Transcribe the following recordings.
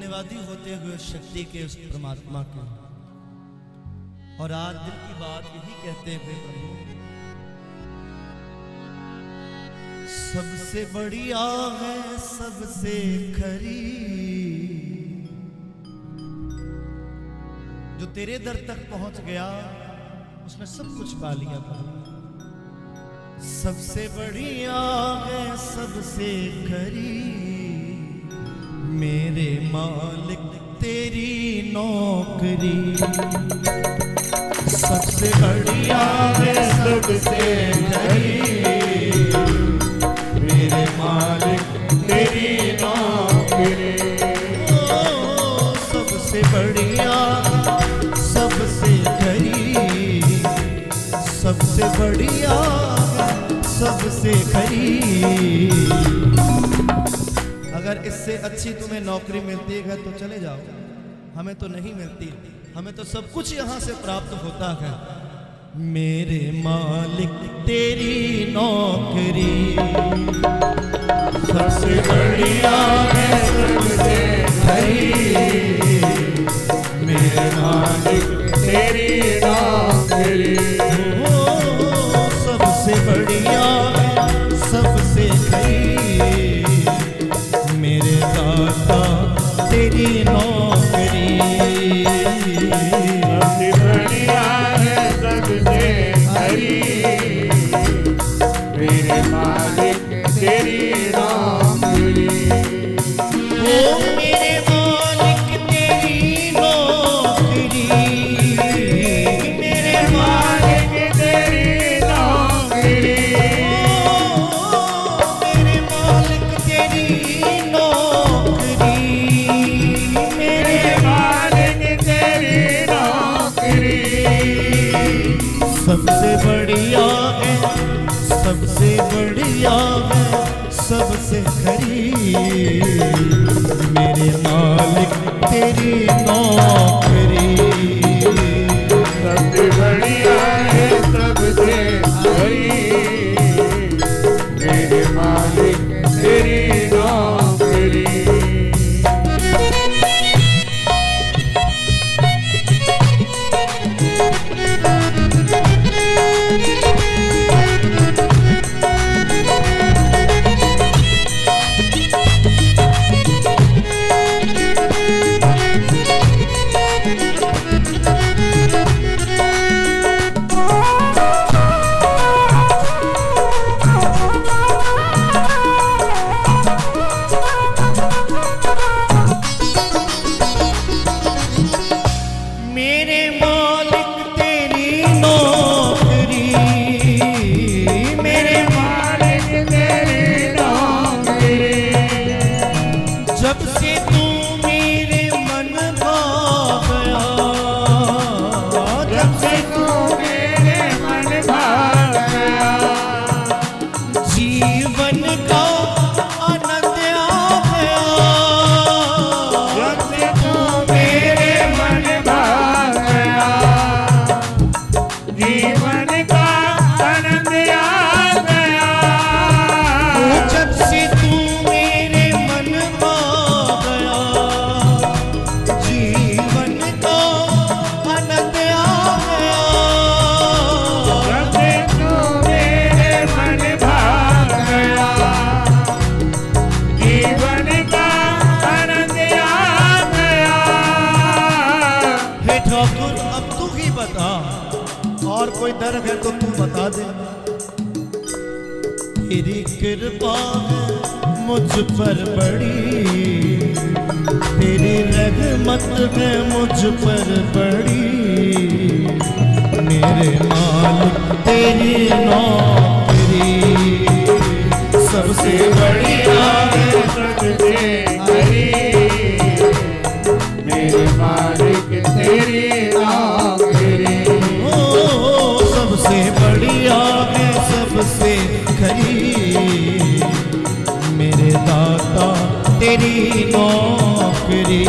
धन्यवादी होते हुए शक्ति के, उस परमात्मा के। और आज दिल की बात यही कहते हुए सबसे बढ़िया है, सबसे खरी। जो तेरे दर तक पहुँच गया उसने सब कुछ पा लिया प्रभु। सबसे बढ़िया है, सबसे खरी। मेरे मालिक तेरी नौकरी। सबसे बढ़िया है सबसे खरी इससे अच्छी तुम्हें नौकरी मिलती है तो चले जाओ। हमें तो नहीं मिलती। हमें तो सब कुछ यहाँ से प्राप्त होता है। मेरे मालिक, तेरी नौकरी। सबसे बढ़िया है सबसे मेरे मालिक, तेरी नौकरी। सबसे बढ़िया है सबसे बढ़िया है। सबसे खरी मेरे मालिक तेरी नौकरी। Yeah. और गया तो तू बता दे। तेरी कृपा मुझ पर बड़ी। तेरी रहमत है मुझ पर बड़ी। मेरे मालिक, तेरी नौकरी दाता तेरी नौकरी।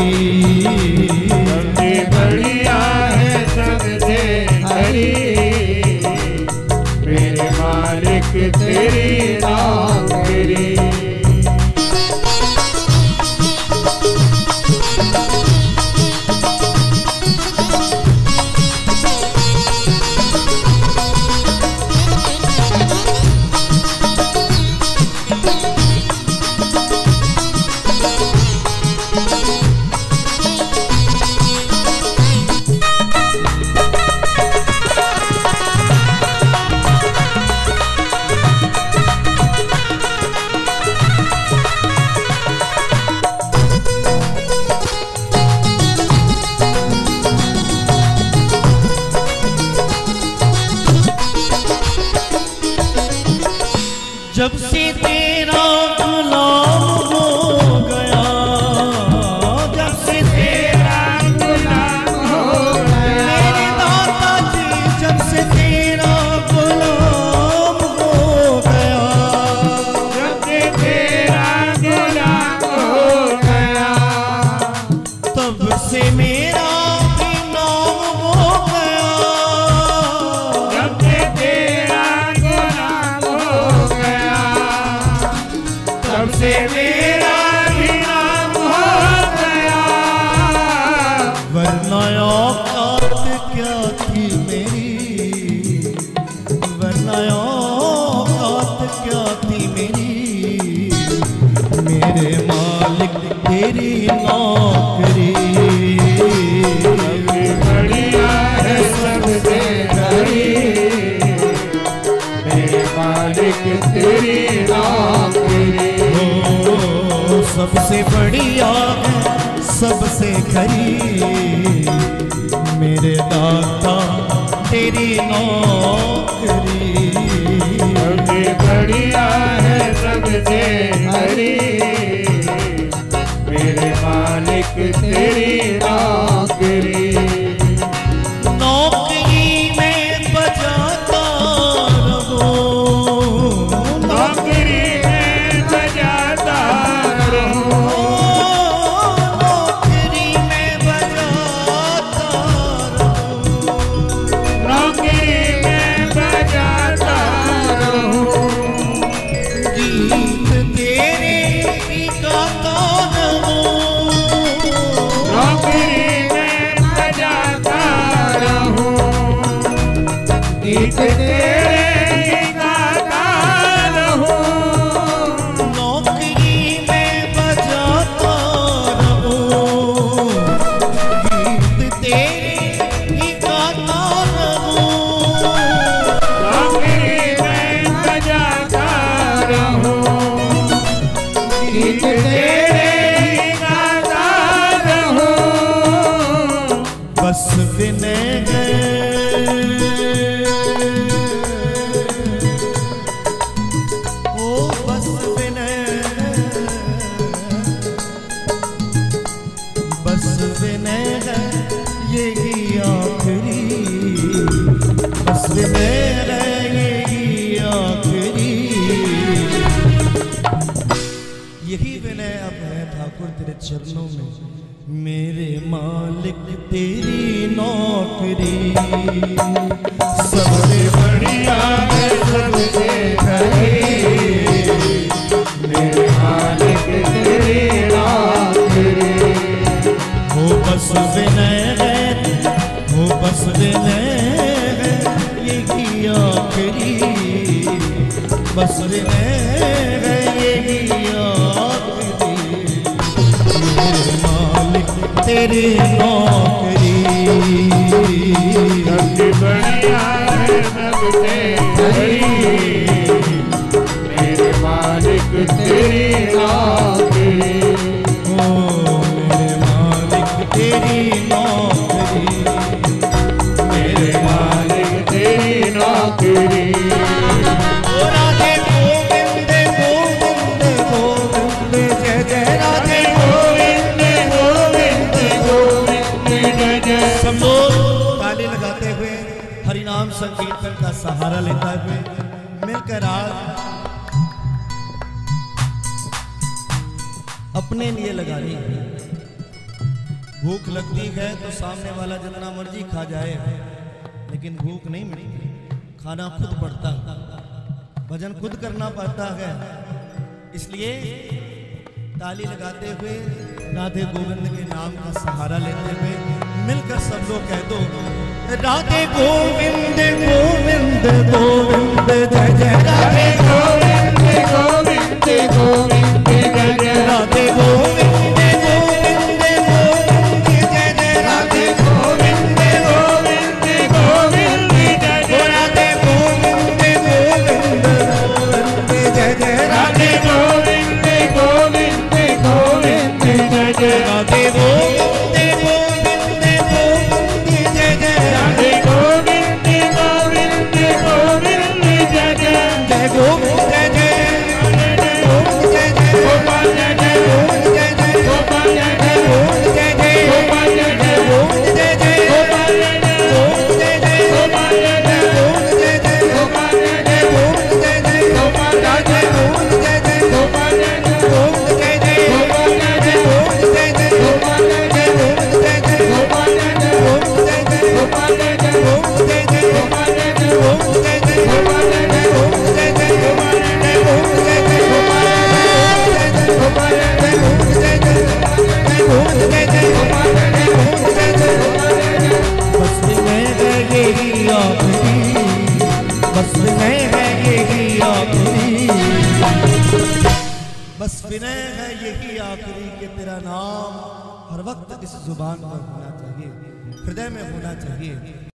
तब से मेरा नाम हो गया वरना क्या थी मेरी? वरना औकात क्या थी मेरी? मेरे मालिक तेरी नौकरी सबसे बढ़िया सबसे खरी। मेरे दाता, तेरी नौकरी। सबसे बढ़िया है, सबसे हरी मेरे मालिक, तेरी विनय ओ, बस विनय बस विनय यही आखिरी। बस विनय यही आखिरी। यही विनय अब है ठाकुर तेरे चरणों में। मेरे मालिक तेरी नौकरी। सबसे बढ़िया है सबसे मेरे मालिक तेरी नौकरी। बस विनय है बस विनय है बस विनय तेरी नौकरी। बढ़िया मालिक तेरी नौकरी। लोग ताली लगाते हुए हरिनाम संकीर्तन का सहारा लेते हुए मिलकर आज अपने लिए लगानी है। भूख लगती है तो सामने वाला जितना मर्ज़ी खा जाए, लेकिन भूख नहीं मिलती खाना खुद पड़ता भजन खुद करना पड़ता है। इसलिए ताली लगाते हुए राधे गोविंद के नाम का सहारा लेते हुए मिलकर सब लोग कह दो। राधे गोविंद गोविंद गोविंद जय जय। राधे गोविंद गोविंद गोविंद जय जय। राधे गोविंद गोविंद बस विनय है यही आखिरी कि तेरा नाम हर वक्त इस ज़ुबान पर होना चाहिए, हृदय में होना चाहिए।